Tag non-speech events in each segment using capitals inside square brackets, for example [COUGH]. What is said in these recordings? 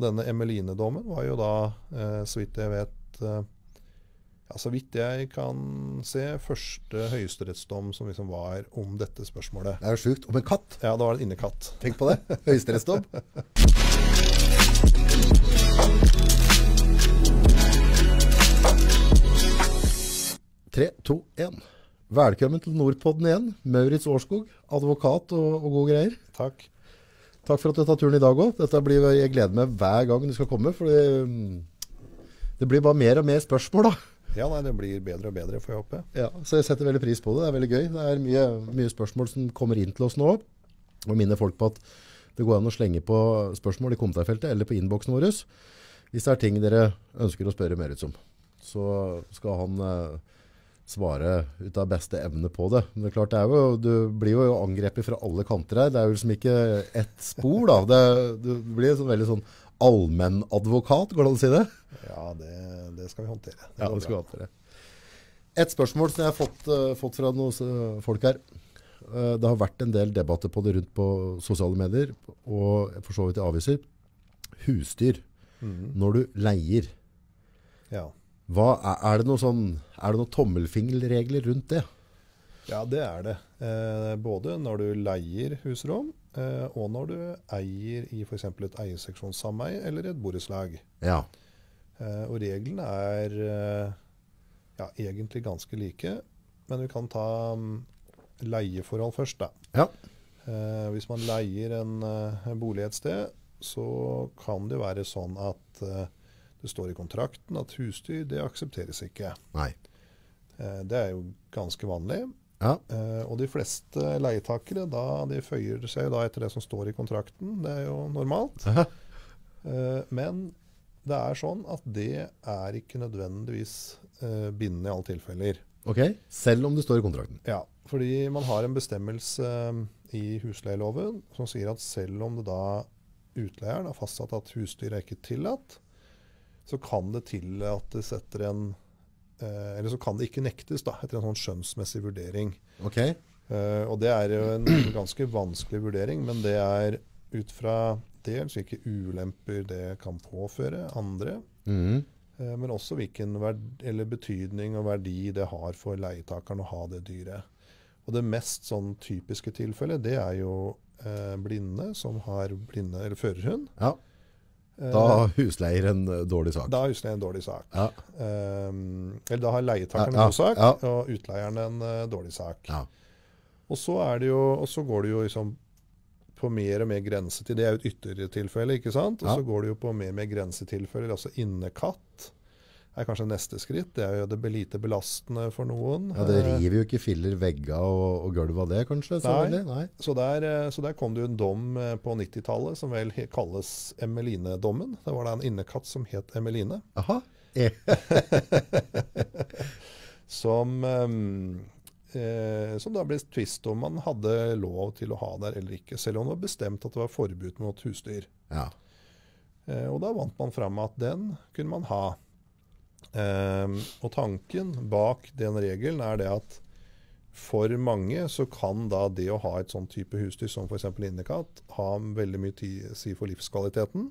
Og denne Emeline-dommen var jo da, eh, så vidt jeg vet eh, ja, Så vidt jeg kan se, første høyesterettsdom som liksom var om dette spørsmålet. Det er jo sjukt. Om en katt. Ja, det var en innekatt. Tenk på det. [LAUGHS] Høyesterettsdom. Tre, to, én. Velkommen til Nordpodden igjen. Maurits Årskog, advokat og, og gode greier. Takk. Takk for at du tar turen i dag òg. Dette blir Jeg gleder meg hver gang du skal komme. For det blir bare mer og mer spørsmål, da. Ja, nei, det blir bedre og bedre, får jeg håpe. Ja, Så jeg setter veldig pris på det. Det er veldig gøy. Det er mye, mye spørsmål som kommer inn til oss nå. Og minner folk på at det går an å slenge på spørsmål i kommentarfeltet eller på innboksen vår hvis det er ting dere ønsker å spørre mer ut om. Så skal han eh, svare ut av beste evne på det. Men det er klart, det er jo, du blir jo angrepet fra alle kanter her. Det er jo liksom ikke ett spor, da. Det, du blir sånn veldig sånn allmennadvokat, går det an å si det? Ja, det, det skal vi håndtere. Det Ja, det skal vi håndtere. Et spørsmål som jeg har fått, uh, fått fra noen folk her. Uh, det har vært en del debatter på det rundt på sosiale medier, og for så vidt i aviser. Husdyr. Mm. Når du leier. Ja. Er, er det noen sånn, noe tommelfingerregler rundt det? ja, det er det. Eh, både når du leier husrom, eh, og når du eier i f.eks. et eierseksjonssameie eller et borettslag. Ja. Eh, og reglene er eh, ja, egentlig ganske like, men vi kan ta um, leieforhold først, da. Ja. Eh, hvis man leier en, eh, en bolig et sted, så kan det være sånn at det står i kontrakten at husdyr det aksepteres ikke. Nei. Eh, det er jo ganske vanlig. Ja. Eh, og de fleste leietakere da, de føyer seg da etter det som står i kontrakten. Det er jo normalt. [LAUGHS] Aha. Eh, men det er sånn at det er ikke nødvendigvis bindende i alle tilfeller. Ok. Selv om det står i kontrakten. Ja, fordi man har en bestemmelse i husleieloven som sier at selv om det da utleieren har fastsatt at husdyr er ikke tillatt, så kan det tillates etter en eh, Eller så kan det ikke nektes da, etter en sånn skjønnsmessig vurdering. Okay. Eh, og det er jo en [CLEARS THROAT] ganske vanskelig vurdering, men det er ut fra dels hvilke ulemper det kan påføre andre, mm. eh, men også hvilken betydning og verdi det har for leietakeren å ha det dyret. Og det mest sånn typiske tilfellet, det er jo eh, blinde som har blinde eller førerhund. Ja. Eh, Da har husleier en eh, dårlig sak. da har husleier en dårlig sak. Ja. Eh, eller da har leietakeren en god sak, og utleieren en dårlig sak. Ja. Og så, er det jo, og så går det jo liksom på mer og mer grensetid. Det er jo et yttertilfelle, ikke sant? Og så går det jo på mer og mer grensetilfeller. Altså innekatt er kanskje neste skritt. Det er jo det lite belastende for noen. ja, det Eh, river jo ikke filler vegger og, og gulv av det, kanskje? Så Nei. Nei. Så der, eh, så der kom det jo en dom eh, på 90-tallet som vel kalles Emeline-dommen. Det var da en innekatt som het Emeline. Aha. [LAUGHS] Eh, Som, eh, som da ble tvist om man hadde lov til å ha der eller ikke. Selv om det var bestemt at det var forbud mot husdyr. Ja. Eh, og da vant man fram at den kunne man ha. Eh, og tanken bak den regelen er det at for mange så kan da det å ha et sånn type husdyr som f.eks. innekatt ha veldig mye tid, si for livskvaliteten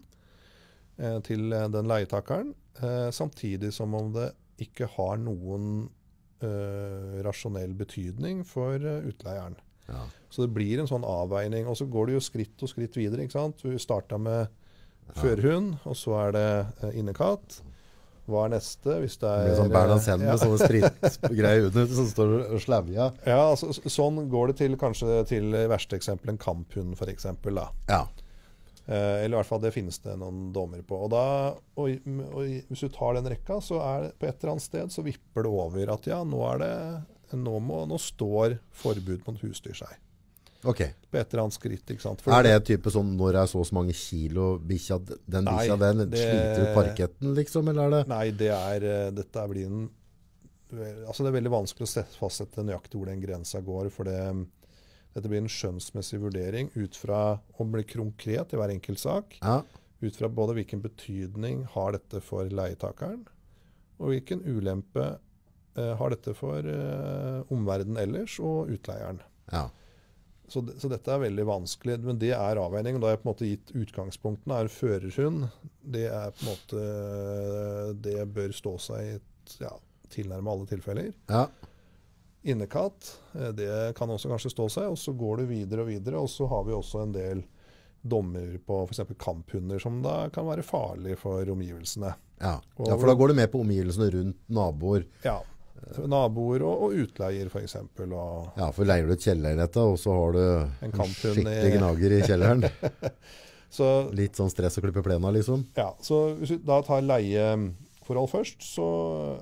eh, til eh, den leietakeren. Eh, samtidig som om det ikke har noen eh, rasjonell betydning for eh, utleieren. ja. Så det blir en sånn avveining. Og så går det jo skritt og skritt videre. ikke sant? Vi starta med førhund og så er det eh, innekatt. Hva er neste? Hvis det er sånn Bernhard med ja. sånne [LAUGHS] spritgreier under som står og slavja. ja, altså, Sånn går det til kanskje til verste eksempel en kamphund, f.eks. Ja. Eh, eller i hvert fall det finnes det noen dommer på. Og, da, og, og Hvis du tar den rekka, så er det på et eller annet sted så vipper det over at ja, nå, er det, nå, må, nå står forbud mot husdyr seg. Ok. På et eller annet skritt. ikke sant? Er det type sånn når det er så og så mange kilo bikkja Den bikkja den det- sliter ut parketten, liksom? Eller er det Nei, det er, eh, dette blir en altså Det er veldig vanskelig å sette, fastsette nøyaktig hvor den grensa går. For det, dette blir en skjønnsmessig vurdering ut fra å bli konkret i hver enkelt sak. Ja. Ut fra både hvilken betydning har dette for leietakeren, og hvilken ulempe eh, har dette for eh, omverdenen ellers og utleieren. ja. Så, det- så dette er veldig vanskelig, men det er avveining. Da har jeg på en måte gitt utgangspunktene. Er førerhund det er på en måte Det bør stå seg i ja, tilnærmet alle tilfeller. Ja. Innekatt, eh, det kan også kanskje stå seg. Og så går du videre og videre. Og så har vi også en del dommer på f.eks. kamphunder, som da kan være farlig for omgivelsene. Ja. ja, for da går du med på omgivelsene rundt naboer. Ja. Naboer og, og utleier, f.eks. Ja, for leier du et kjellerleilighet, og så har du En en skikkelig gnager i kjelleren. [LAUGHS] Så Litt sånn stress å klippe plena, liksom. Ja, så hvis du da tar leieforhold først, så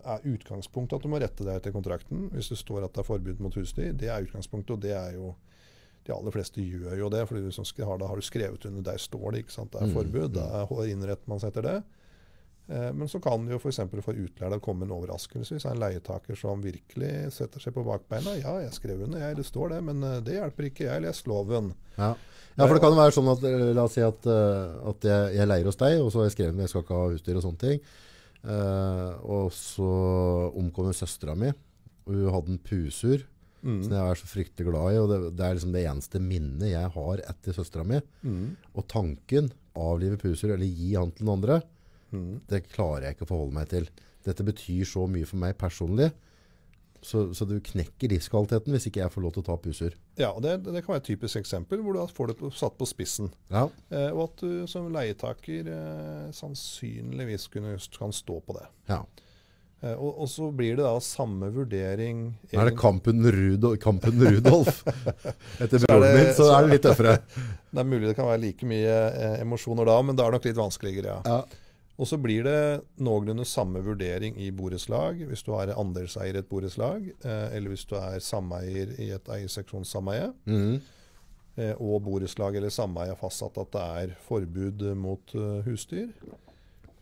er utgangspunktet at du må rette deg etter kontrakten. Hvis det står at det er forbud mot husdyr, det er utgangspunktet, og det er jo De aller fleste gjør jo det, for da har du skrevet under, der står det ikke sant, det er Mm, forbud. Da innretter man seg etter det. Eh, Men så kan det jo f.eks. for, for utleide komme en overraskelse hvis en leietaker som virkelig setter seg på bakbeina. Ja, jeg skrev under, jeg, det står det, men eh, det hjelper ikke. Jeg leser loven. Ja. ja, for det kan jo være sånn at eh, La oss si at, eh, at jeg, jeg leier hos deg, og så har jeg skrevet at jeg skal ikke ha husdyr og sånne ting. Eh, og så omkommer søstera mi, hun hadde en pusur Mm. som jeg er så fryktelig glad i. og Det, det er liksom det eneste minnet jeg har etter søstera mi. Mm. Og tanken avlive pusur eller gi han til noen andre, Mm. det klarer jeg ikke å forholde meg til. Dette betyr så mye for meg personlig. Så, så du knekker livskvaliteten hvis ikke jeg får lov til å ta pusser. Ja, og det, det kan være et typisk eksempel hvor du får det på, satt på spissen. Ja, Eh, og at du som leietaker eh, sannsynligvis kunne, kan stå på det. ja. Eh, og, og så blir det da samme vurdering Nå er det kampen, Rudolf, kampen [LAUGHS] Rudolf. Etter er broren det- min, så er det litt [LAUGHS] tøffere. Det er mulig det kan være like mye eh, emosjoner da, men det er nok litt vanskeligere. ja. Ja. Og så blir det noenlunde samme vurdering i borettslag, hvis du er andelseier i et borettslag, eh, eller hvis du er sameier i et eierseksjonssameie, Mm. eh, og borettslag eller sameie har fastsatt at det er forbud mot uh, husdyr,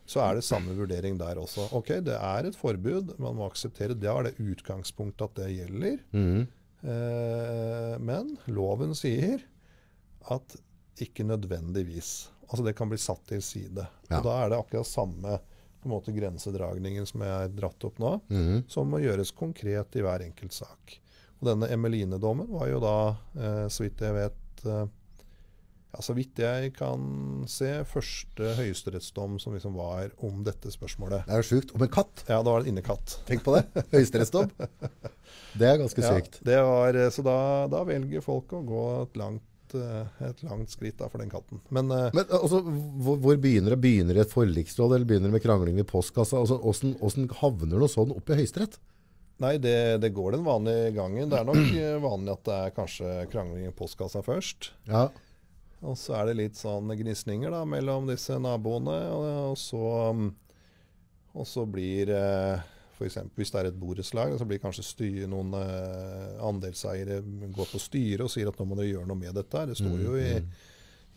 så er det samme vurdering der også. Ok, det er et forbud, man må akseptere det. Er det utgangspunktet at det gjelder. Mm. Eh, men loven sier at ikke nødvendigvis. Altså det kan bli satt til side. Ja. Og Da er det akkurat samme på en måte, grensedragningen som jeg har dratt opp nå, Mhm. som må gjøres konkret i hver enkelt sak. Og Denne Emeline-dommen var jo da, eh, så vidt jeg vet eh, ja, Så vidt jeg kan se, første høyesterettsdom som liksom var om dette spørsmålet. Det er jo sjukt. Om en katt. Ja, det var en innekatt. Tenk på det. Høyesterettsdom. [LAUGHS] Det er ganske sykt. Ja, det var, eh, så da, da velger folk å gå et langt, eh, et langt skritt da, for den katten. Men eh, Men altså, hvor, hvor begynner det? Begynner det et forliksråd, eller begynner det med krangling i postkassa? Altså, hvordan, hvordan havner noe sånn opp i høyesterett? nei, det, det går den vanlige gangen. Det er nok eh, vanlig at det er kanskje krangling i postkassa først. Ja. Og så er det litt sånn gnisninger da, mellom disse naboene. Og, og, så, mm, og så blir eh, f.eks. hvis det er et borettslag, så blir kanskje styr, noen eh, andelseiere går på styret og sier at nå må dere gjøre noe med dette. Det står jo i,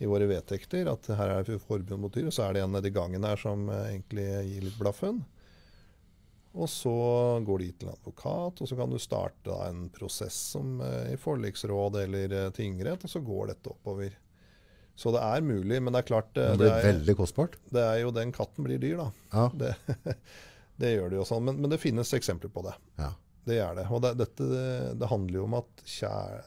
i våre vedtekter at her er det forbud mot dyr. Og så er det en nedi gangen her som eh, egentlig gir litt blaffen. Og så går de til en advokat, og så kan du starte en prosess som, eh, i forliksråd eller tingrett, og så går dette oppover. Så det er mulig, men det er klart Det det blir veldig kostbart. det er jo den katten blir dyr, da. Ja. Det, [LAUGHS] det gjør det jo sånn. Men, men det finnes eksempler på det. Ja. Det er det. Og det, dette det, handler jo om at kjær...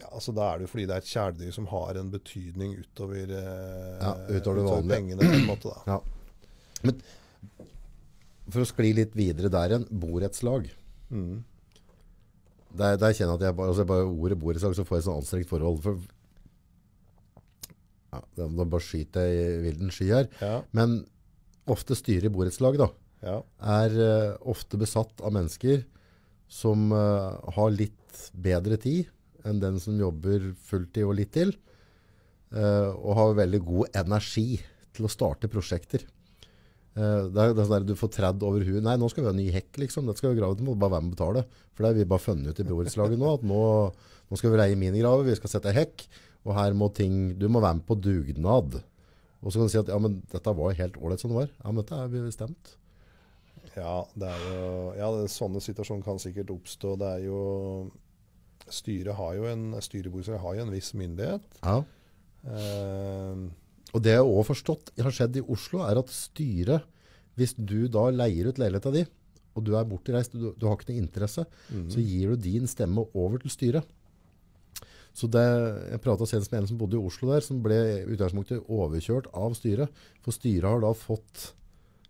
Ja, altså Da er det jo fordi det er et kjæledyr som har en betydning utover, eh, Ja, utover vanlige. pengene. på en måte da. Ja. For å skli litt videre der igjen, borettslag. Mm. Der, der kjenner jeg at jeg bare, altså bare ordet borettslag, så får jeg et sånn anstrengt forhold. For, ja, da bare skyter jeg i vilden sky her. Ja, Men ofte styret i borettslag da, ja, er uh, ofte besatt av mennesker som uh, har litt bedre tid enn den som jobber fulltid og litt til, uh, og har veldig god energi til å starte prosjekter. Uh, det er, det er sånn der du får tredd over huet. Nei, nå skal vi ha ny hekk, liksom. Dette skal vi grave, til, må bare være med og betale. For det har vi bare funnet ut i borettslaget nå, at nå, nå skal vi reie minigraver, vi skal sette hekk, og her må ting, du må være med på dugnad. Og så kan du si at ja, men dette var helt ålreit som det var. Ja, men dette er bestemt. ja, det er jo ja, det, Sånne situasjoner kan sikkert oppstå. Det er jo Styret har jo en har jo en viss myndighet. Ja. Eh, Og det jeg òg forstått har skjedd i Oslo, er at styret, hvis du da leier ut leiligheta di, og du er bortreist, du, du har ikke noe interesse, mm. så gir du din stemme over til styret. Så det, jeg prata senest med en som bodde i Oslo der, som ble utgangspunktet overkjørt av styret. For styret har da fått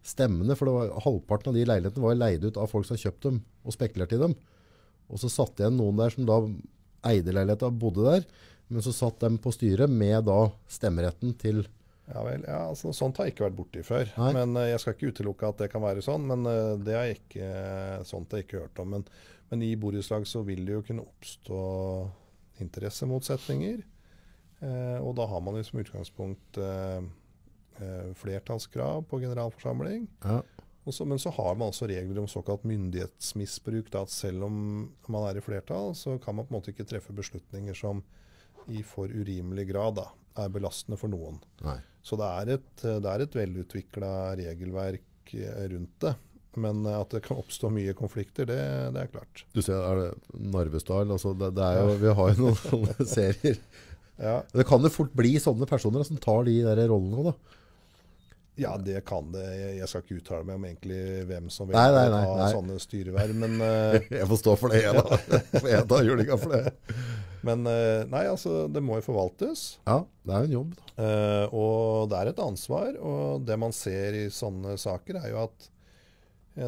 stemmene, for det var, halvparten av de leilighetene var leid ut av folk som har kjøpt dem og spekulert i dem. Og så satt igjen noen der som da eide leiligheta og bodde der, men så satt de på styret med da stemmeretten til Ja vel, ja, altså Sånt har jeg ikke vært borti før. Nei. Men uh, Jeg skal ikke utelukke at det kan være sånn, men uh, det har jeg ikke, sånt har jeg ikke hørt om. Men, men i borettslag så vil det jo kunne oppstå interessemotsetninger. Eh, og da har man jo som utgangspunkt eh, eh, flertallskrav på generalforsamling. ja, Og så, men så har man altså regler om såkalt myndighetsmisbruk. Da, at selv om man er i flertall, så kan man på en måte ikke treffe beslutninger som i for urimelig grad da, er belastende for noen. Nei. Så det er et, det er et velutvikla regelverk rundt det. Men eh, at det kan oppstå mye konflikter, det, det er klart. Du ser, er det Narvestyle? Altså det, det er jo, vi har jo noen serier. [LAUGHS] Ja, Det kan jo fort bli sånne personer som tar de der rollene òg, da. ja det kan det. Jeg skal ikke uttale meg om egentlig hvem som Nei, velger nei, nei, ha nei. sånne styreverv. Men, uh, [LAUGHS] Jeg får stå for det, jeg, da. For [LAUGHS] jeg tar julinga for det. men uh, nei, altså, det må jo forvaltes. Ja, det er jo en jobb. da. Uh, og det er et ansvar. Og det man ser i sånne saker, er jo at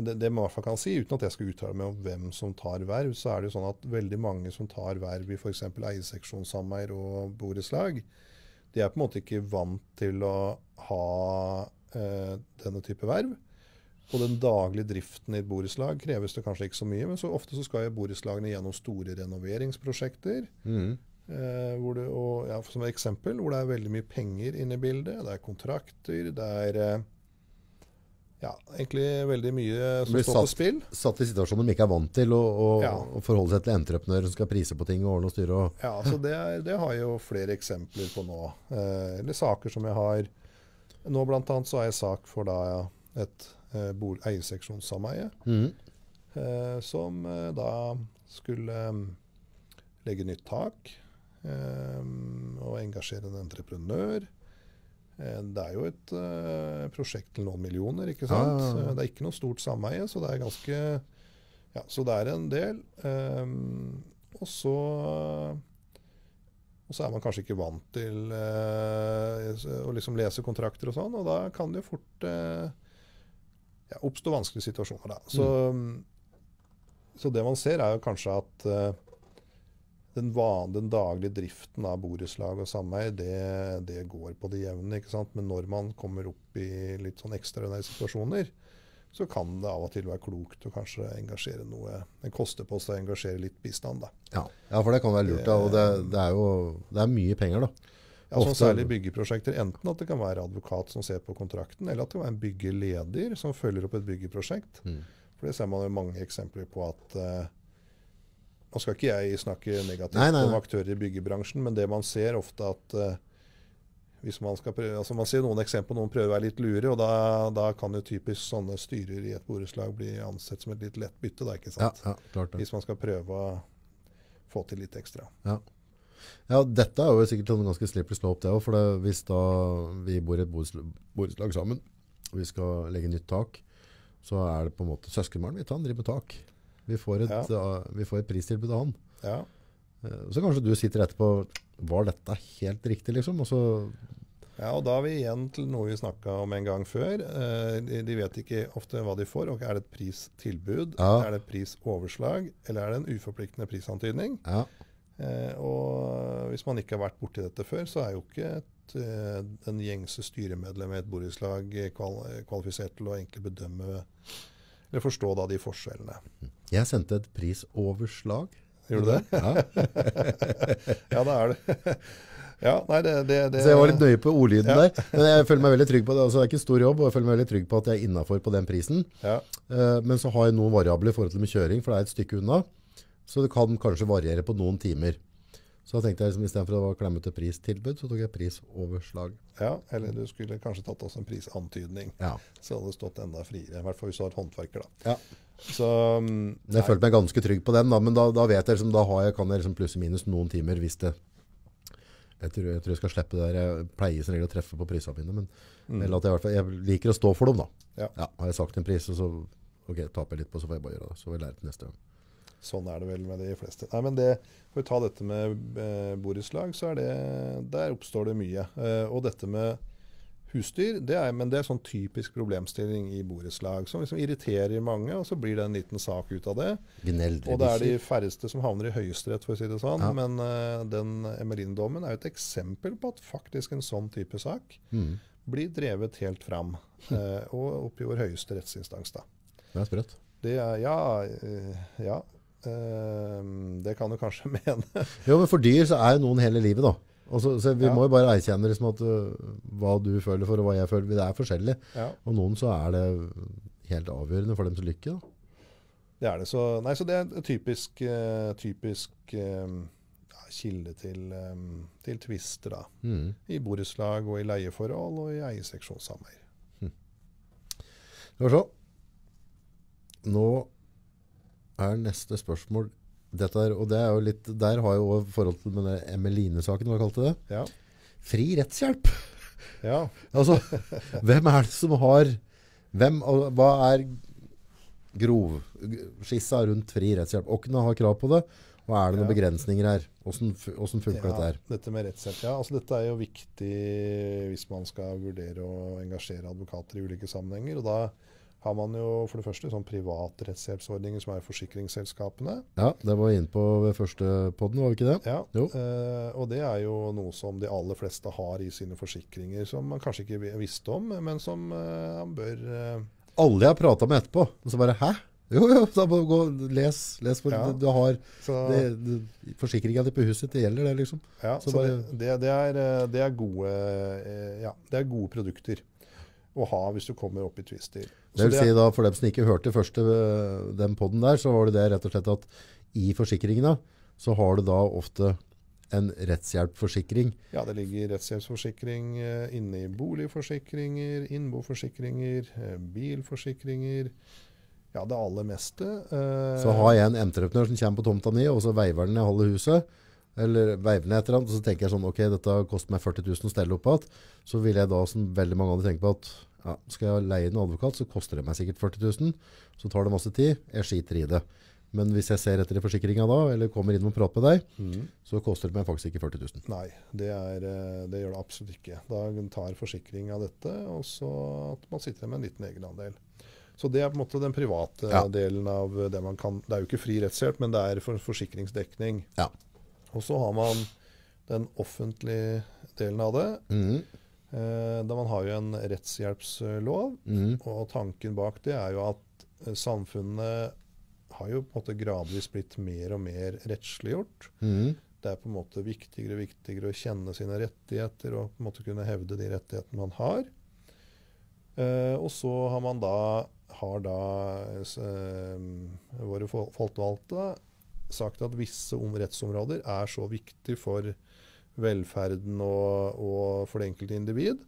det, det man i hvert fall kan si, uten at jeg skal uttale meg om hvem som tar verv, så er det jo sånn at veldig mange som tar verv i f.eks. eierseksjonssameier og borettslag, de er på en måte ikke vant til å ha eh, denne type verv. På den daglige driften i et borettslag kreves det kanskje ikke så mye, men så ofte så skal jo borettslagene gjennom store renoveringsprosjekter. Mm. Eh, hvor det, og, ja, som et eksempel, hvor det er veldig mye penger inne i bildet. Det er kontrakter, det er eh, ja, egentlig veldig mye som står på spill. Satt i situasjoner de ikke er vant til, og, og, Ja. og forholde seg til entreprenører som skal prise på ting og ordne og styre. Og, Ja, så det, er, det har jeg jo flere eksempler på nå. Eh, eller saker som jeg har Nå annet så har jeg sak for da et eh, eierseksjonssameie. mm. eh, som eh, da skulle eh, legge nytt tak eh, og engasjere en entreprenør. Eh, det er jo et uh, prosjekt til noen millioner, ikke sant? Eh, Det er ikke noe stort sameie, så det er ganske Ja, så det er en del. Um, og så og så er man kanskje ikke vant til uh, å liksom lese kontrakter og sånn, og da kan det jo fort uh, ja, oppstå vanskelige situasjoner. Da. Så, så det man ser, er jo kanskje at den, van, den daglige driften av borettslag og sameie, det, det går på det jevne. ikke sant? Men når man kommer opp i litt sånn ekstraordinære situasjoner, så kan det av og til være klokt å kanskje engasjere noe Det koster på seg å engasjere litt bistand, da. ja. ja, for det kan være lurt. Da, og det, det er jo det er mye penger, da. Ja, sånn særlig byggeprosjekter. Enten at det kan være advokat som ser på kontrakten, eller at det kan være en byggeleder som følger opp et byggeprosjekt. Mm. For det ser man jo mange eksempler på at eh, Nå skal ikke jeg snakke negativt Nei, nei, om aktører i byggebransjen, men det man ser ofte at uh, hvis man skal prøve, altså Man ser noen eksempler noen prøver å være litt lure, og da, da kan jo typisk sånne styrer i et borettslag bli ansett som et litt lett bytte. Da, ikke sant? ja, klart det. Hvis man skal prøve å få til litt ekstra. Ja. ja, dette er jo sikkert en ganske slippery slope det også, for det, hvis da vi bor i et borettslag sammen, og vi skal legge nytt tak, så er det på en måte søskenbarnet mitt, han driver med tak. Vi får et, Ja. uh, vi får et pristilbud av han. Ja. Eh, Så kanskje du sitter etterpå, var dette helt riktig liksom? Og så, Ja, og da er vi igjen til noe vi snakka om en gang før. Eh, de, vet ikke ofte hva de får. og Er det et pristilbud, Ja. er det et prisoverslag, eller er det en uforpliktende prisantydning? ja, Eh, og hvis man ikke har vært borti dette før, så er jo ikke et, eh, den gjengse styremedlem i et borettslag kval kvalifisert til å egentlig bedømme eller forstå da de forskjellene. jeg sendte et prisoverslag. Gjorde du det? Ja. [LAUGHS] Ja, det er det. [LAUGHS] ja, nei, det, det, det Så jeg var litt nøye på ordlyden Ja. der. Men jeg føler meg veldig trygg på det. Altså, det er ikke stor jobb, og jeg føler meg veldig trygg på at jeg er innafor på den prisen. Ja, Uh, Men så har jeg noen variabler i forhold til med kjøring, for det er et stykke unna. Så det kan kanskje variere på noen timer. Så da tenkte jeg liksom, istedenfor å klemme et pristilbud, så tok jeg prisoverslag. ja, eller du skulle kanskje tatt også en prisantydning. Ja. Så hadde det stått enda friere. I hvert fall hvis du har et håndverker. da. ja. Så mm, Jeg følte meg ganske trygg på den, da, men da, da vet jeg liksom, da har jeg, kan jeg liksom plusse minus noen timer hvis det jeg tror, jeg tror jeg skal slippe det der. Jeg pleier som regel å treffe på prisene mine, men mm, eller at jeg, i hvert fall, jeg liker å stå for dem. da. Ja. Har jeg sagt en pris, og så ok, taper jeg litt på, så får jeg bare gjøre det. Så får jeg lære til neste gang. Sånn er det vel med de fleste. Nei, men det, For å ta dette med eh, borettslag, så er det Der oppstår det mye. Eh, og dette med husdyr, det er, men det er sånn typisk problemstilling i borettslag som liksom irriterer mange, og så blir det en liten sak ut av det. Og det er de færreste som havner i Høyesterett, for å si det sånn. Ja. Men eh, den Emelin-dommen er jo et eksempel på at faktisk en sånn type sak Mm. blir drevet helt fram. [LAUGHS] eh, og opp i vår høyeste rettsinstans, da. Det er sprøtt. Det er Ja. eh, ja. Eh, det kan du kanskje [LAUGHS] mene. Jo, men for dyr så er jo noen hele livet, da. Så, så Vi Ja. må jo bare erkjenne liksom at uh, hva du føler for, og hva jeg føler. Det er forskjellig. ja. Og noen så er det helt avgjørende for deres lykke. da. Det er det. Så, nei, så det er en typisk, uh, typisk ja, kilde til, um, til tvister, da. Mm. I borettslag og i leieforhold og i eierseksjonssameie. Skal vi se. Nå er neste spørsmål dette er, og det er jo litt, Der har jo forhold til med den Emeline-saken, hva kalte det? Ja. Fri rettshjelp! [LAUGHS] ja. [LAUGHS] Altså, hvem er det som har hvem, Hva er grovskissa rundt fri rettshjelp? Hvem har krav på det? Og er det noen Ja. begrensninger her? Hvordan, hvordan funker Ja, dette her? Dette med rettshjelp. Ja, altså dette er jo viktig hvis man skal vurdere å engasjere advokater i ulike sammenhenger. og Da har man jo for det første sånn private rettshjelpsordninger som er forsikringsselskapene. Ja, det var inne på ved første podden, var vi ikke det? Ja, Jo. eh, og det er jo noe som de aller fleste har i sine forsikringer, som man kanskje ikke visste om, men som eh, man bør eh, Alle jeg har prata med etterpå, og så bare Hæ? [LAUGHS] Jo, jo, da må du gå les. les for Ja. du, har Forsikringa di på huset, det gjelder det, liksom. Ja, Så så, bare- det, det, det, er, eh, det, er gode, eh, ja, det er gode produkter å ha hvis du kommer opp i tvister. Det vil si da, For dem som ikke hørte første øh, den podden der, så var det det rett og slett at i forsikringene så har du da ofte en rettshjelpforsikring. Ja, det ligger rettshjelpsforsikring eh, inne i boligforsikringer, innboforsikringer, eh, bilforsikringer. Ja, det aller meste. eh, Så har jeg en entreprenør som kommer på tomta mi, og så veiver den i halve huset. Eller veivende et eller annet, og så tenker jeg sånn Ok, dette koster meg 40 000 å stelle opp igjen. Så vil jeg da, som veldig mange andre, tenke på at ja, skal jeg leie en advokat, så koster det meg sikkert 40 000. Så tar det masse tid. Jeg skiter i det. Men hvis jeg ser etter i forsikringa da, eller kommer inn og prater med deg, mm, så koster det meg faktisk ikke 40 000. Nei, det, er, eh, det gjør det absolutt ikke. Da tar forsikring av dette, og så at man sitter med en liten egenandel. Så det er på en måte den private Ja. delen av det man kan Det er jo ikke fri rettshjelp, men det er for forsikringsdekning. Ja. Og så har man den offentlige delen av det. Mm. Eh, da man har jo en rettshjelpslov, mm. og tanken bak det er jo at eh, samfunnet har jo på en måte gradvis blitt mer og mer rettsliggjort. Mm. Det er på en måte viktigere og viktigere å kjenne sine rettigheter og på en måte kunne hevde de rettighetene man har. Eh, og så har man da, har da eh, våre fol- folkevalgte sagt at visse om rettsområder er så viktig for velferden og, og for det enkelte individ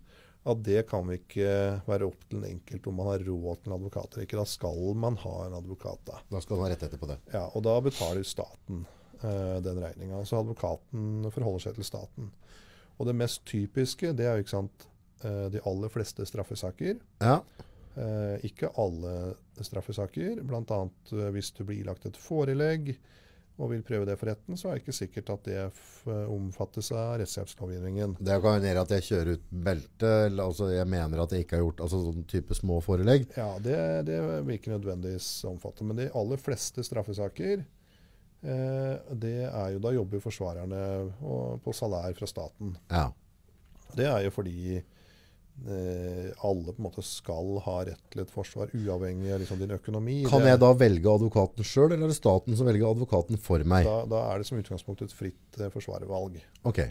at det kan vi ikke være opp til den enkelte om man har råd til en advokat eller ikke. Da skal man ha en advokat. da. Da skal man ha rettigheter på det. Ja, og da betaler staten eh, den regninga. Så advokaten forholder seg til staten. Og det mest typiske, det er jo ikke sant, eh, de aller fleste straffesaker. Ja. Eh, ikke alle straffesaker. Bl.a. Uh, hvis du blir ilagt et forelegg og vil prøve det for retten, så er det ikke sikkert at det omfattes av rettshjelpslovgivningen. Det kan være at jeg kjører ut belte, eller altså jeg mener at jeg ikke har gjort altså sånn type små forelegg. Ja, det, det vil ikke nødvendigvis omfatte. Men de aller fleste straffesaker, eh, det er jo da jobber forsvarerne og, på salær fra staten. Ja. Det er jo fordi eh, alle på en måte skal ha rett til et forsvar, uavhengig av liksom din økonomi. Kan jeg da velge advokaten sjøl, eller er det staten som velger advokaten for meg? da, da er det som utgangspunkt et fritt eh, forsvarervalg. Ok,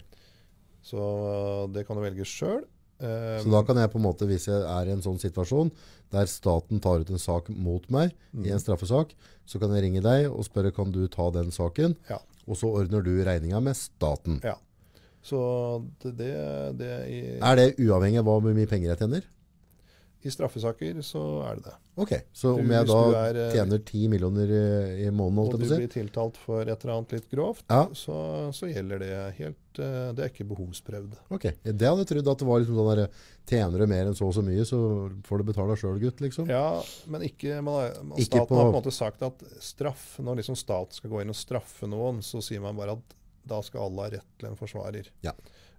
Så eh, det kan du velge sjøl. Så da kan jeg på en måte, hvis jeg er i en sånn situasjon der staten tar ut en sak mot meg i en straffesak, så kan jeg ringe deg og spørre kan du ta den saken, Ja. og så ordner du regninga med staten. ja. Så det, det, det i, Er det uavhengig av hvor mye penger jeg tjener? I straffesaker så er det det. Ok, så Du- om jeg da er, eh, tjener 10 millioner i, måneden, Og du blir tiltalt for et eller annet litt grovt, Ja. så, så gjelder det helt eh, Det er ikke behovsprøvd. Ok, det hadde jeg trodd at det var liksom sånn der, tjener du mer enn så og så mye, så får du betale selv, gutt, liksom. Ja, men ikke, man, har- man, Ikke Staten på- har på en måte sagt at straff, når liksom staten skal gå inn og straffe noen, så sier man bare at da skal alle ha rett til en forsvarer. Ja.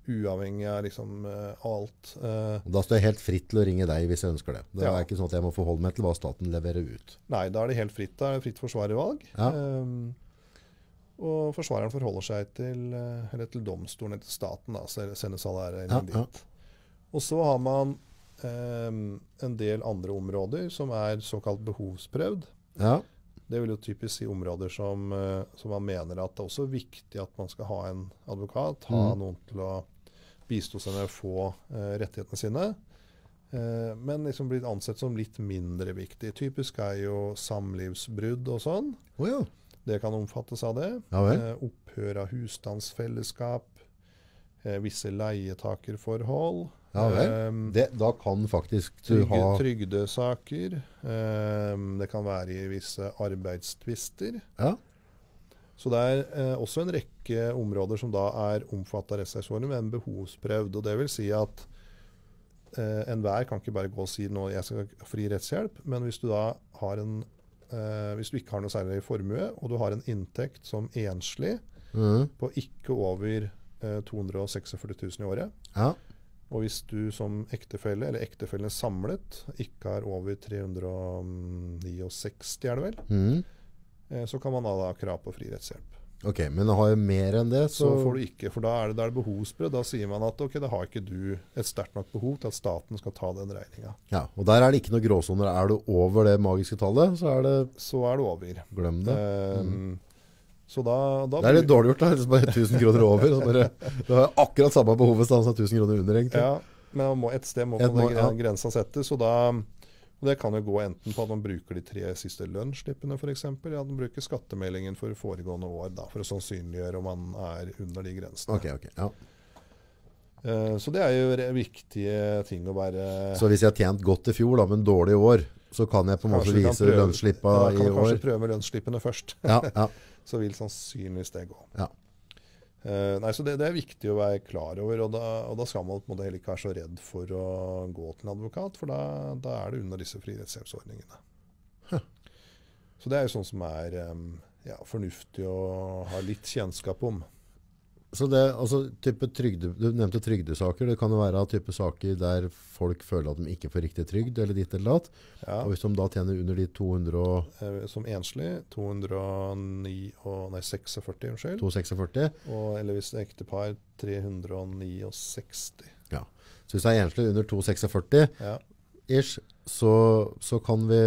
Uavhengig av liksom uh, alt. Uh, Da står jeg helt fritt til å ringe deg hvis jeg ønsker det. Det Ja. er ikke sånn at jeg må forholde meg til hva staten leverer ut. nei, da er det helt fritt. Da er det fritt forsvarervalg. Ja. Um, og forsvareren forholder seg til, eller til domstolen til staten, da, så sendes alle ære Ja, dit. ja. Og så har man um, en del andre områder som er såkalt behovsprøvd. Ja, Det vil jo typisk si områder som, eh, som man mener at det er også viktig at man skal ha en advokat, ha Mm. noen til å bistå seg med å få eh, rettighetene sine. Eh, men liksom blitt ansett som litt mindre viktig. Typisk er jo samlivsbrudd og sånn. Oh, ja. Det kan omfattes av det. Ja. Eh, opphør av husstandsfellesskap. Eh, visse leietakerforhold. Ja vel. Eh, Det, da kan faktisk du trygge, ha trygdesaker. Eh, det kan være i visse arbeidstvister. Ja, Så det er eh, også en rekke områder som da er omfattet av rettssaksordningen, men behovsprøvd. Og det vil si at eh, enhver kan ikke bare gå og si nå jeg skal ha fri rettshjelp, men hvis du da har en eh, hvis du ikke har noe særlig formue, og du har en inntekt som enslig mm. på ikke over eh, 246 000 i året, ja. Og hvis du som ektefelle, eller ektefellene samlet, ikke er over 369, er det vel, mm. eh, så kan man da ha krav på fri rettshjelp. Ok, men har jeg mer enn det, Så så, får du ikke, for da er det, da er det behovsbrudd. Da sier man at ok, da har ikke du et sterkt nok behov til at staten skal ta den regninga. ja, Og der er det ikke noe gråsoner. Er du over det magiske tallet, så er det Så er det over. glem det. Ehm, Så da, da Det er litt dårlig gjort, da. Liksom bare 1000 kroner over. Bare, du har akkurat samme behovet som 1000 kroner under, egentlig. Ja, men må, et sted må Et må- ja. grensa settes. Og, da, og det kan jo gå enten på at man bruker de tre siste lønnsslippene f.eks. Ja, at man bruker skattemeldingen for foregående år da, for å sannsynliggjøre om man er under de grensene. Okay, okay, Ja. Eh, så det er jo viktige ting å være Så hvis jeg har tjent godt i fjor, da, men dårlig i år, så kan jeg på en måte vise Da i kan du kanskje prøve lønnsslippene først. Ja, ja. [LAUGHS] så vil sannsynligvis det gå. Ja. Uh, nei, så det, det er viktig å være klar over, og da, og da skal man på en måte heller ikke være så redd for å gå til en advokat, for da, da er det under disse fri rettshjelpsordningene. Så det er jo sånn som er um, ja, fornuftig å ha litt kjennskap om. Så det, altså, trygde, du nevnte trygdesaker. Det kan jo være type saker der folk føler at de ikke får riktig trygd, eller ditt eller datt. Ja, Og hvis de da tjener under de 200 og eh, som enslig 209 og, nei, 46, unnskyld. 246 Og, eller hvis det er ektepar 369. Ja. Så hvis du er enslig under 246 Ja, ish, så, så kan vi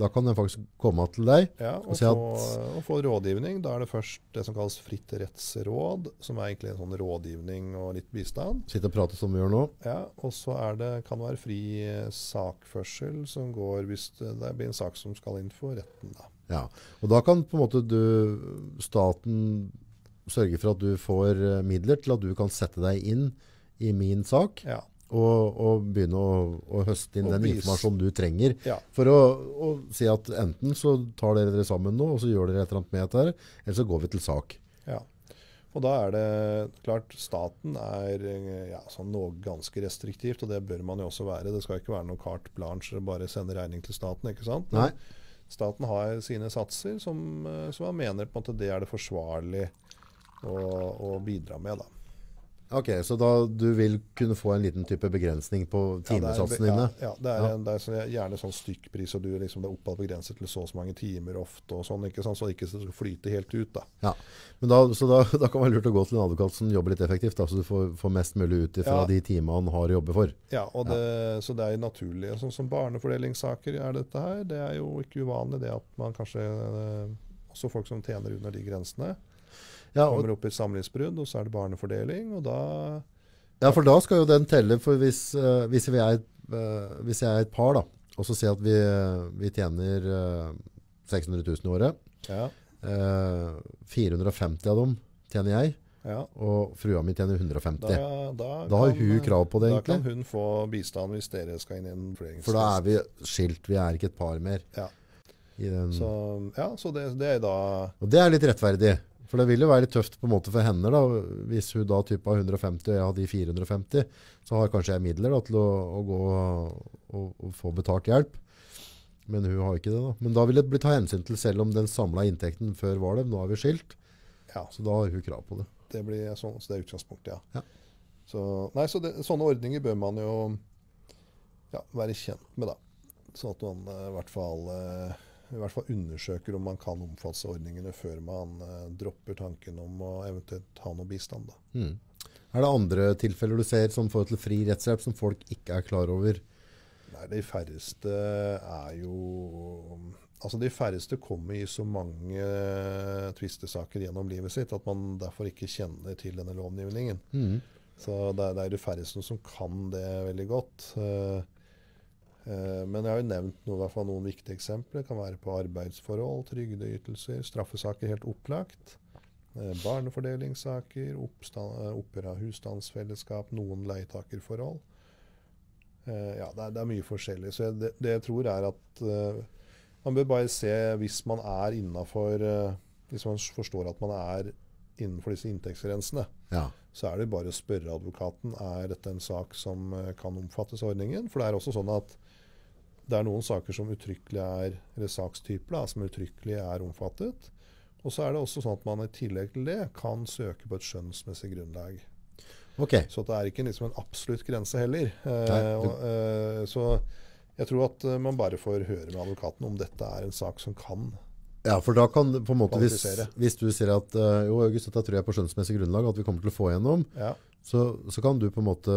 Da kan jeg faktisk komme til deg. Ja, Og og, si få, og få rådgivning. Da er det først det som kalles fritt rettsråd, som er egentlig en sånn rådgivning og litt bistand. Sitte og prate som vi gjør nå. Ja, Og så er det, kan det være fri eh, sakførsel som går hvis det, det blir en sak som skal inn for retten. da. Ja. Og da kan på en måte du, staten sørge for at du får eh, midler til at du kan sette deg inn i min sak, Ja, og, og begynne å, å høste inn Og den informasjonen du trenger. ja, For å, å si at enten så tar dere dere sammen nå, og så gjør dere et eller annet med dette, her, eller så går vi til sak. ja. Og da er det klart Staten er ja, sånn noe ganske restriktivt, og det bør man jo også være. Det skal ikke være noe carte blanche bare sende regning til staten. ikke sant? Nei. Staten har sine satser som, eh, som man mener på en måte det er det forsvarlig å, å bidra med. da. Ok, så da du vil kunne få en liten type begrensning på timesatsene ja, dine? er, ja, det er, Ja. det er gjerne sånn stykkpris, og du liksom, det er oppad begrenset til så og så mange timer ofte, og sånn, ikke sant? så det ikke skal flyte helt ut. da. Ja. Men da, så da, [LAUGHS] da kan det være lurt å gå til en advokat som jobber litt effektivt, da, så du får, får mest mulig ut fra Ja. de timene han har å jobbe for. Ja, og det, Så det er jo naturlig. Sånn som barnefordelingssaker er dette her. Det er jo ikke uvanlig det at man kanskje eh, Også folk som tjener under de grensene, Ja, og, kommer opp i samlivsbrudd, og så er det barnefordeling, og da ja, for da skal jo den telle, for hvis, uh, hvis, vi er, eh, hvis jeg er et par da, og så sier at vi, vi tjener uh, 600 000 i året, Ja, eh, 450 av dem tjener jeg, Ja. og frua mi tjener 150. Da, da, Da har kan, hun krav på det, Da kan hun få bistand hvis dere skal inn i en fordelingstvist. For da er vi skilt, vi er ikke et par mer. Ja. I den. Så, ja, så det, det er da Og det er litt rettferdig. For det vil jo være litt tøft på en måte for henne da, hvis hun da type har 150 og jeg har de 450, så har kanskje jeg midler da, til å, å gå og, og få betalt hjelp. Men hun har ikke det da. Men da vil det bli ta hensyn til selv om den samlet inntekten før var det, nå er vi skilt, Ja, så da har hun krav på det. det blir sånn, så det er utgangspunktet, ja. Ja. Så, nei, så det, sånne ordninger bør man jo ja, være kjent med, da. Sånn at man eh, i hvert fall eh, i hvert fall undersøker om man kan omfatte ordningene før man eh, dropper tanken om å eventuelt ha noe bistand. Mm. Er det andre tilfeller du ser som forhold til fri rettshjelp som folk ikke er klar over? Nei, de færreste er jo Altså, de færreste kommer i så mange eh, tvistesaker gjennom livet sitt at man derfor ikke kjenner til denne lovgivningen. Mm. Så det det er de færreste som kan det veldig godt. Eh, men jeg har jo nevnt noe, noen viktige eksempler. Det kan være på arbeidsforhold, trygdeytelser, straffesaker helt opplagt. Eh, barnefordelingssaker, oppstand, eh, oppgjør av husstandsfellesskap, noen leietakerforhold. Eh, ja, det er, det er mye forskjellig. Så det, det jeg tror er at eh, man bør bare se hvis man er innafor eh, Hvis man forstår at man er innenfor disse inntektsgrensene Ja. så er det bare å spørre advokaten er dette en sak som eh, kan omfattes av ordningen. For det er også sånn at det er noen saker som uttrykkelig er, eller sakstyper da, som uttrykkelig er omfattet. Og så er det også sånn at man i tillegg til det kan søke på et skjønnsmessig grunnlag. Okay. Så det er ikke liksom en absolutt grense heller. Eh, Nei, du- eh, så jeg tror at man bare får høre med advokaten om dette er en sak som kan Ja, for da kan på en måte, hvis, hvis du sier at uh, jo, August, dette tror jeg på skjønnsmessig grunnlag at vi kommer til å få igjennom, Ja, så, så kan du på en måte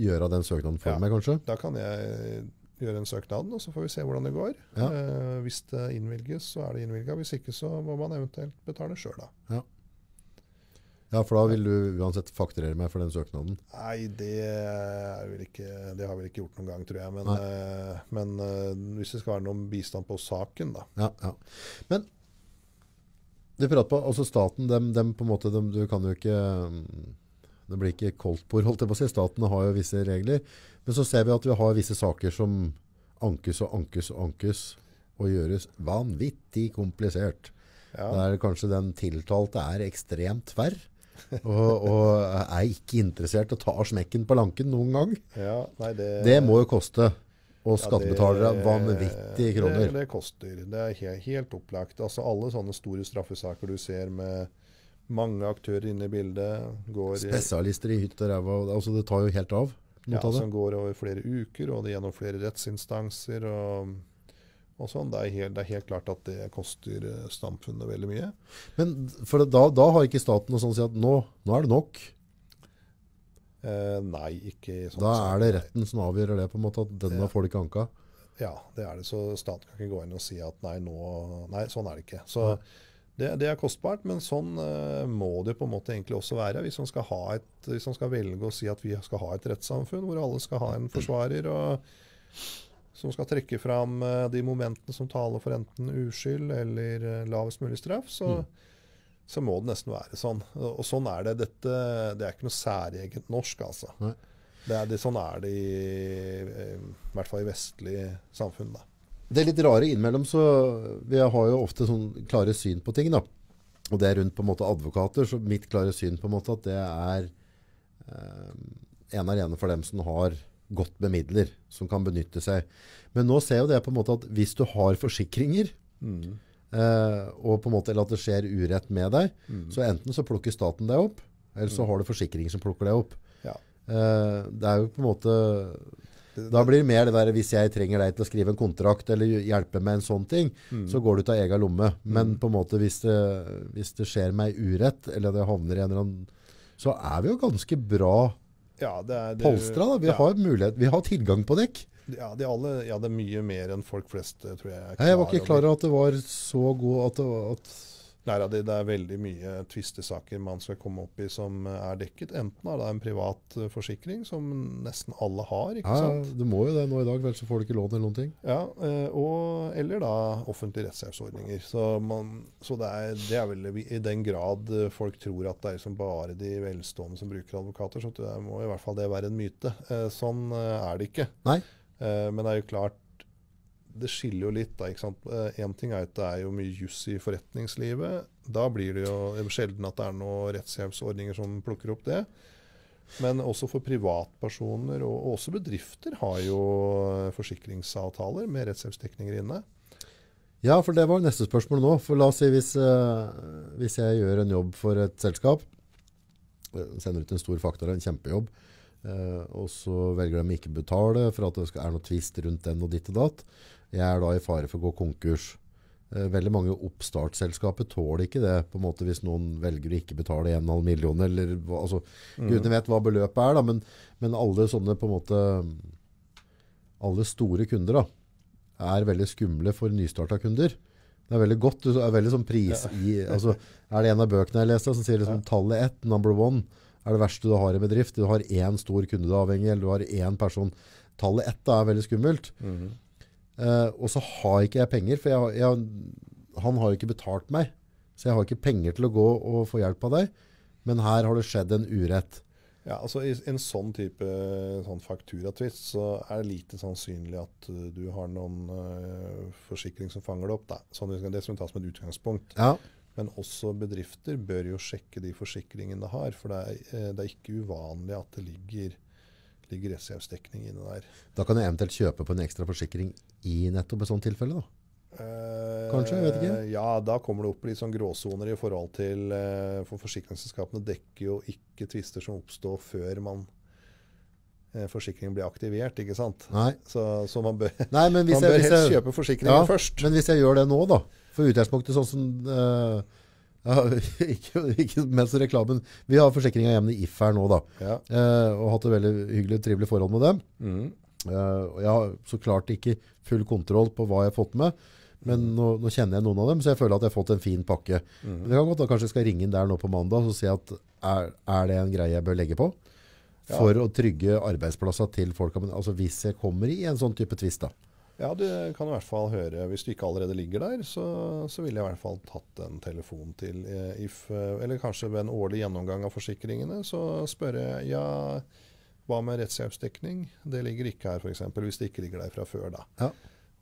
gjøre den søknaden for Ja. meg, kanskje? da kan jeg gjøre en søknad, og så får vi se hvordan det går. Ja. Uh, hvis det innvilges, så er det innvilga. Hvis ikke, så må man eventuelt betale sjøl, da. Ja, for da vil du uansett fakturere meg for den søknaden. Nei, det, ikke, det har vi vel ikke gjort noen gang, tror jeg. Men, eh, men uh, hvis det skal være noen bistand på saken, da. Ja, ja. Men du prater på, altså staten, dem, dem på en måte, dem, du kan jo ikke, mm, det blir ikke koldtbord, holdt jeg på å si. Staten har jo visse regler. Men så ser vi at vi har visse saker som ankes og ankes og ankes og gjøres vanvittig komplisert. Ja. Der kanskje den tiltalte er ekstremt tverr. Og, og er ikke interessert i å ta smekken på lanken noen gang. ja nei, det, Det må jo koste. Og skattebetalere ja, vanvittige kroner. Det, det koster. Det er helt, helt opplagt. Altså Alle sånne store straffesaker du ser med mange aktører inne i bildet, går Spesialister i hytt og ræva. Altså det tar jo helt av. ja, som går over flere uker, og det gjennom flere rettsinstanser. og sånn. Det er, helt, det er helt klart at det koster eh, samfunnet veldig mye. Men for da, da har ikke staten noe sånn å si at nå, nå er det nok. Eh, nei, ikke i sånne Da er det retten som avgjør det, på en måte, at denne Ja. får det ikke anka. Ja, det er det. Så staten kan ikke gå inn og si at nei, nå Nei, sånn er det ikke. Så det, det er kostbart, men sånn eh, må det på en måte egentlig også være. Hvis man, skal ha et, hvis man skal velge å si at vi skal ha et rettssamfunn hvor alle skal ha en forsvarer og som skal trekke fram eh, de momentene som taler for enten uskyld eller eh, lavest mulig straff, så, Mm. så må det nesten være sånn. Og, sånn er det. Dette det er ikke noe særegent norsk, altså. Det er, det, sånn er det i, eh, i hvert fall i vestlig samfunn. da. Det litt rare innimellom, så vi har jo ofte sånn klare syn på ting, da. Og det er rundt på en måte advokater, så mitt klare syn på en måte at det er eh, en alene for dem som har godt med midler, som kan benytte seg. Men nå ser jo det på en måte at hvis du har forsikringer, Mm. eh, og på en måte, eller at det skjer urett med deg, Mm. så enten så plukker staten deg opp, eller så har du forsikring som plukker deg opp. Ja. Eh, det er jo på en måte Da blir det mer det der hvis jeg trenger deg til å skrive en kontrakt eller hjelpe med en sånn ting, Mm. så går du ut av egen lomme. Men på en måte hvis det, hvis det skjer meg urett, eller det havner i en eller annen Så er vi jo ganske bra ja, det er, det, polstra. Da. Vi, ja, har mulighet, vi har tilgang på dekk. ja, de alle, ja, det er mye mer enn folk flest, eh, tror jeg. er Nei, Jeg var ikke klar over. at det var så god at, at Da, det, det er veldig mye tvistesaker man skal komme opp i som er dekket. Enten er det en privat eh, forsikring, som nesten alle har. ikke Ja, sant? du må jo det nå i dag, ellers får du ikke lån eller noen ting. Ja, eh, og, Eller da offentlige rettshjelpsordninger. Så, man, så det, er, det er vel i den grad eh, folk tror at det er liksom bare de velstående som bruker advokater, så det må i hvert fall det være en myte. Sånn er det ikke. Nei. Men det er jo klart det skiller jo litt. da, ikke sant? Én ting er at det er jo mye juss i forretningslivet. Da blir det jo sjelden at det er noen rettshjelpsordninger som plukker opp det. Men også for privatpersoner og og også bedrifter har jo forsikringsavtaler med rettshjelpsdekninger inne. Ja, for det var neste spørsmål nå. For la oss si hvis, eh, hvis jeg gjør en jobb for et selskap, eh, sender ut en stor faktor, en kjempejobb, eh, og så velger de ikke betale for at det er noe tvist rundt den og ditt og datt. Jeg er da i fare for å gå konkurs. Eh, veldig mange oppstartsselskaper tåler ikke det, på en måte hvis noen velger å ikke betale 1,5 million, eller altså, gudene vet hva beløpet er da, men, men alle sånne på en måte, alle store kunder da, er veldig skumle for nystarta kunder. Det er veldig godt, det er veldig sånn pris i, altså, er det en av bøkene jeg leste som sier liksom, tallet ett, number one, er det verste du har i bedrift. Du har én stor kunde du er avhengig, eller du har én person. Tallet ett da, er veldig skummelt. Eh, og så har ikke jeg penger, for jeg, jeg, han har jo ikke betalt meg. Så jeg har ikke penger til å gå og få hjelp av deg. Men her har det skjedd en urett. Ja, altså I en sånn type sånn fakturatvist så er det lite sannsynlig at uh, du har noen uh, forsikring som fanger det opp. Da. Sånn, det skal tas som et utgangspunkt. Ja, Men også bedrifter bør jo sjekke de forsikringene de har. For det er, eh, det er ikke uvanlig at det ligger, ligger rettshjelpsdekning inne der. Da kan jeg eventuelt kjøpe på en ekstra forsikring i nettopp et sånt tilfelle. da. Eh, Kanskje, jeg vet ikke. Ja, da kommer det opp litt sånn gråsoner i forhold til eh, For forsikringsselskapene dekker jo ikke tvister som oppstår før man eh, forsikringen blir aktivert, ikke sant? Nei, Så, så man bør, Nei men hvis man bør jeg, helst jeg, kjøpe forsikringen Ja, først. Men hvis jeg gjør det nå, da For utgangspunktet sånn som eh, ja, [LAUGHS] ikke, ikke mens reklamen Vi har forsikringa hjemme i If her nå, da. Ja. eh, og hatt et veldig hyggelig trivelig forhold med dem. Mm. Eh, og jeg har så klart ikke full kontroll på hva jeg har fått med. Men nå, nå kjenner jeg noen av dem, så jeg føler at jeg har fått en fin pakke. Mm. Men det kan godt da kanskje jeg skal ringe inn der nå på mandag og si at er, er det en greie jeg bør legge på? Ja. For å trygge arbeidsplasser til folka. Altså hvis jeg kommer i en sånn type tvist, da. Ja, du kan i hvert fall høre Hvis du ikke allerede ligger der, så, så ville jeg i hvert fall tatt en telefon til eh, If. eh, Eller kanskje ved en årlig gjennomgang av forsikringene, så spørre ja, hva med rettshjelpsdekning? Det ligger ikke her, f.eks. Hvis det ikke ligger der fra før, da. Ja.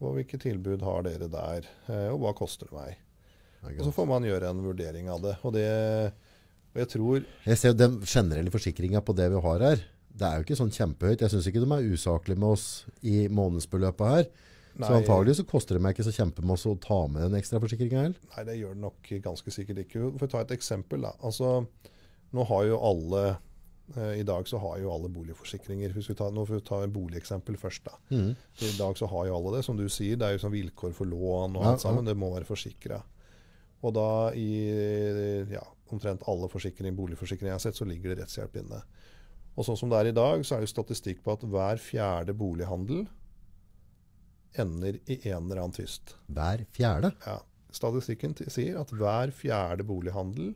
Og hvilke tilbud har dere der, eh, og hva koster det meg? Og så får man gjøre en vurdering av det. Og det og jeg tror Jeg ser jo den generelle forsikringa på det vi har her. Det er jo ikke sånn kjempehøyt. Jeg syns ikke de er usaklige med oss i månedsbeløpet her. Så antagelig så koster det meg ikke så kjempemasse å ta med den ekstra forsikringa heller. Nei, det gjør det nok ganske sikkert ikke. For å ta et eksempel, da. Altså, nå har jo alle eh, I dag så har jo alle boligforsikringer. Hvis vi tar, nå får vi ta et boligeksempel først. da. Mm. I dag så har jo alle det. Som du sier, det er jo sånn vilkår for lån og alt sammen. Det må være forsikra. Og da i ja, omtrent alle forsikring, boligforsikringer jeg har sett, så ligger det rettshjelp inne. Og sånn som det er i dag, så er det statistikk på at hver fjerde bolighandel ender i en eller annen tvist. Hver fjerde. Ja. Statistikken sier at hver fjerde bolighandel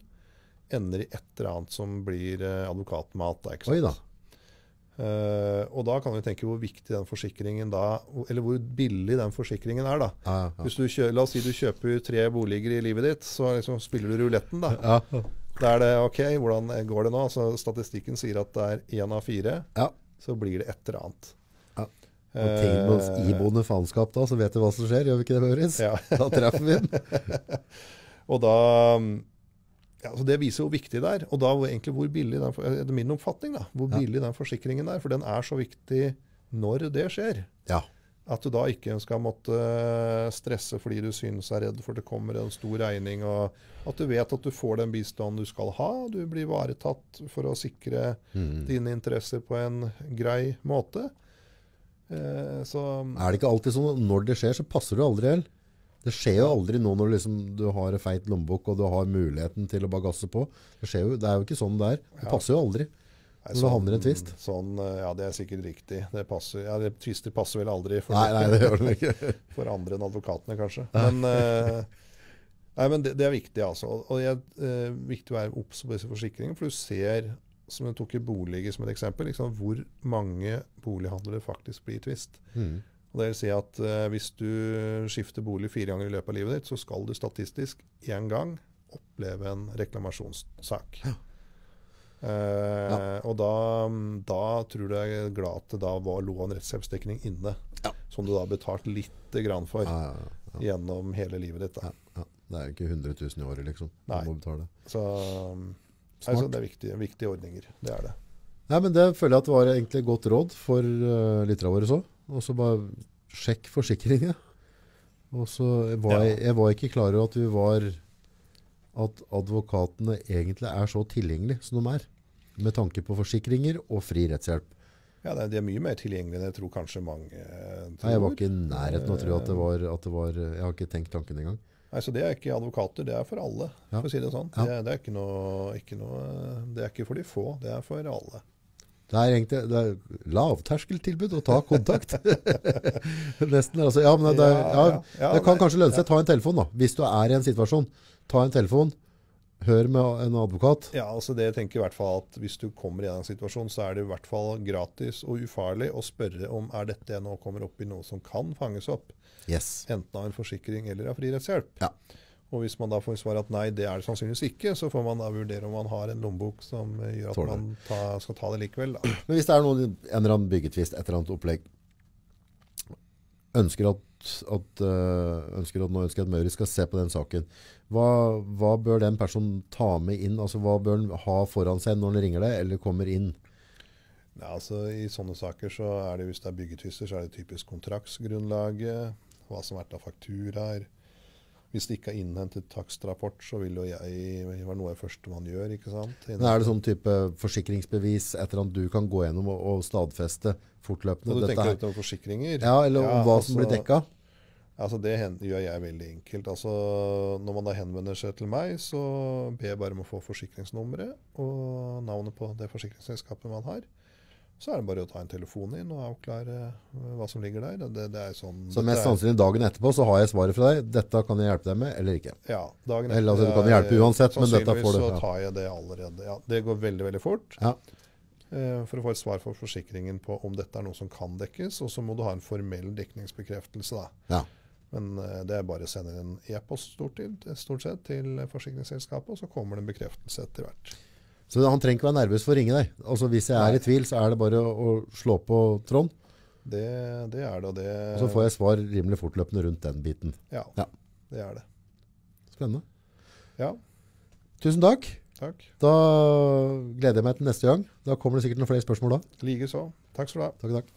ender i et eller annet som blir eh, advokatmat. Da? Oi da. Uh, og da kan vi tenke hvor viktig den forsikringen da Eller hvor billig den forsikringen er, da. Ja, ja. Hvis du kjø, la oss si du kjøper tre boliger i livet ditt, så liksom spiller du ruletten, da. Ja. Da er det OK, hvordan går det nå? Så statistikken sier at det er én av fire. ja. Så blir det et eller annet. Og med oss Eh, iboende faenskap da, så vet vi hva som skjer. Gjør vi ikke det, Børis? Ja. [LAUGHS] Da treffer vi den. [LAUGHS] Og da ja, så Det viser hvor viktig det er. Og da egentlig hvor billig den, etter min oppfatning, da, hvor Ja. den forsikringen er. For den er så viktig når det skjer. Ja. At du da ikke skal måtte stresse fordi du synes er redd for det kommer en stor regning. og At du vet at du får den bistanden du skal ha. Du blir ivaretatt for å sikre mm. dine interesser på en grei måte. Eh, så Er det ikke alltid sånn at når det skjer, så passer du aldri helt? Det skjer jo aldri nå når liksom, du har en feit lommebok og du har muligheten til å bare gasse på. Det, jo, det er jo ikke sånn det er. Det passer jo aldri. Nei, Når det havner en tvist. Sånn, eh, ja, det er sikkert riktig. Det passer, ja, det, Tvister passer vel aldri for, Nei, nei, det gjør det ikke. [LAUGHS] for andre enn advokatene, kanskje. Men, uh, Nei, men det, det er viktig, altså. Og det er uh, viktig å være obs på disse forsikringene, for du ser, som jeg tok i boliger som et eksempel, liksom, hvor mange bolighandlere faktisk blir tvist. Mm. Og det vil si at eh, hvis du skifter bolig fire ganger i løpet av livet ditt, så skal du statistisk én gang oppleve en reklamasjonssak. Eh, Og da, da tror du jeg er glad at det da var lå en rettshjelpsdekning inne, Ja. som du da har betalt lite grann for Ja, ja, ja. gjennom hele livet ditt. Ja, ja. Det er jo ikke 100 000 i året, liksom. Du Nei. må betale. Så Smart. Altså, det er viktige, viktige ordninger. Det er det. Nei, men Det føler jeg at det var egentlig godt råd for uh, lytterne våre òg. Og så bare sjekk forsikringen. Og så var Ja. jeg, jeg var ikke klar over at vi var at advokatene egentlig er så tilgjengelige som de er. Med tanke på forsikringer og fri rettshjelp. Ja, det de er mye mer tilgjengelige enn jeg tror kanskje mange eh, tror. Nei, jeg var ikke i nærheten av å tro at det var, at det var Jeg har ikke tenkt tanken engang. Nei, så Det er ikke advokater, det er for alle, Ja. for å si det sånn. Ja. Det, det, er ikke noe, ikke noe, det er ikke for de få, det er for alle. Det er egentlig det er lavterskeltilbud å ta kontakt. [LAUGHS] Nesten. Altså, ja, men det, ja, det kan kanskje lønne seg. Ta en telefon, da. Hvis du er i en situasjon. Ta en telefon. Hør med en advokat. Ja, altså det jeg tenker i hvert fall at Hvis du kommer i en situasjon, så er det i hvert fall gratis og ufarlig å spørre om er dette jeg nå kommer opp i noe som kan fanges opp. Yes. Enten av en forsikring eller av fri rettshjelp. Ja. Og hvis man da får svar at nei, det er det sannsynligvis ikke, så får man da vurdere om man har en lommebok som eh, gjør at Tåler. man ta, skal ta det likevel. Da. Men hvis det er noen, en eller annen byggetvist, et eller annet opplegg, ønsker at, at, øh, ønsker at, nå ønsker at Møri skal se på den saken, hva, hva bør den personen ta med inn? Altså, hva bør han ha foran seg når han ringer deg, eller kommer inn? Ja, altså I sånne saker så er det hvis det er byggetvister, så er det typisk kontraktsgrunnlaget, hva som har vært av fakturaer. Hvis det ikke er innhentet takstrapport, så vil jo jeg være noe av det første man gjør. ikke sant? Men er det sånn type forsikringsbevis, etter at du kan gå gjennom og, og stadfeste fortløpende? Og du tenker her? om forsikringer? Ja, eller om hva som altså- blir dekka? Altså Det gjør jeg veldig enkelt. Altså Når man da henvender seg til meg, så ber jeg bare om å få forsikringsnummeret og navnet på det forsikringsselskapet man har. Så er det bare å ta en telefon inn og avklare eh, hva som ligger der. Det, det er sånn, Så mest sannsynlig dagen etterpå så har jeg svaret fra deg. Dette kan jeg hjelpe deg med, eller ikke. Ja, dagen Eller, altså, du kan hjelpe uansett, men dette får du, Sannsynligvis så tar jeg det allerede. Ja, det går veldig, veldig fort. Ja. eh, For å få et svar fra forsikringen på om dette er noe som kan dekkes. Og så må du ha en formell dekningsbekreftelse. da. Ja. Men eh, det er bare å sende en e-post stort, stort sett til forsikringsselskapet, og så kommer det en bekreftelse etter hvert. Så han trenger ikke være nervøs for å ringe deg. Altså Hvis jeg er i tvil, så er det bare å, å slå på Trond, Det, det er det, og det og så får jeg svar rimelig fortløpende rundt den biten. Ja, Ja. det er det. Spennende. Ja, Tusen takk. takk. Da gleder jeg meg til neste gang. Da kommer det sikkert noen flere spørsmål da. Likeså. Takk skal du ha. Takk, takk.